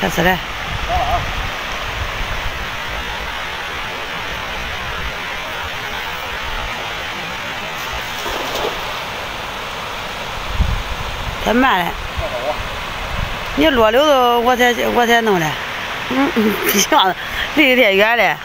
开始了。太慢了。你落了我才我才弄嘞，嗯，不行，离得太远了。